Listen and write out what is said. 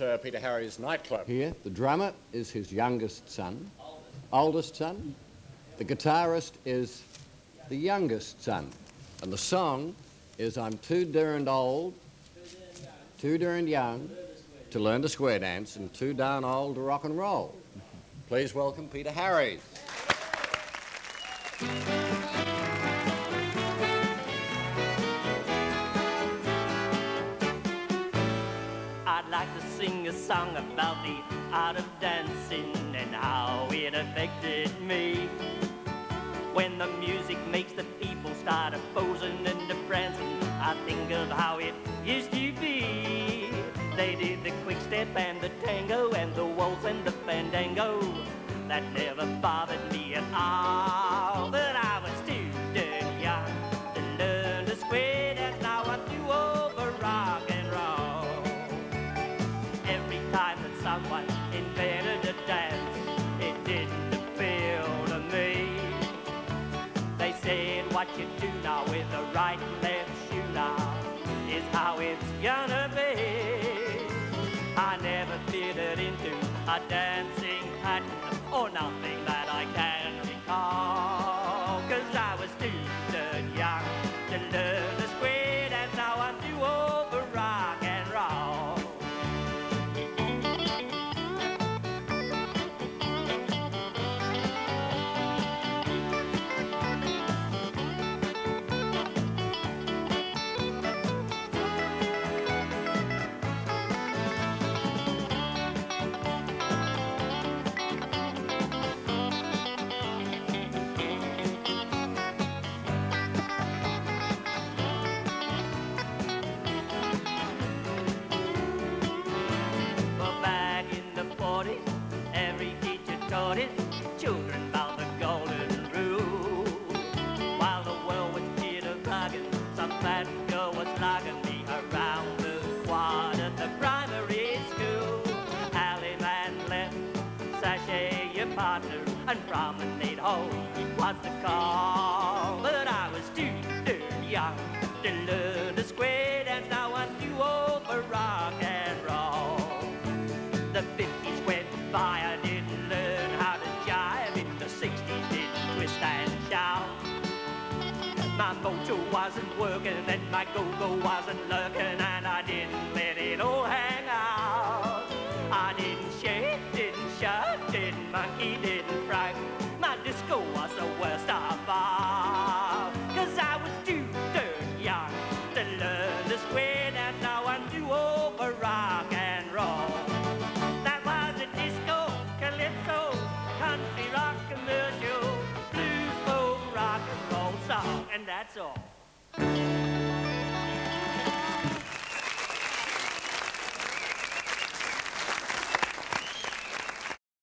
uh, Peter Harry's nightclub. Here, the drummer is his youngest son, oldest son. The guitarist is the youngest son. And the song is I'm too darned old, too darned young to learn to square dance and too darn old to rock and roll. Please welcome Peter Harries. Like to sing a song about the art of dancing and how it affected me. When the music makes the people start a posing and prancing, I think of how it used to be. They did the quick step and the tango and the waltz and the fandango. That never bothered me at all. But what you do now with the right and left shoe now is how it's gonna be. I never fitted into a dancing pattern or nothing that taught his children about the golden rule. While the world was jitterbugging, some fat girl was logging me around the quad at the primary school. Allemande left, sashay your partner, and promenade home was the call. But I was too darn young to learn to square dance. Now I'm too old My mojo wasn't working and my go-go wasn't lurking and that's all.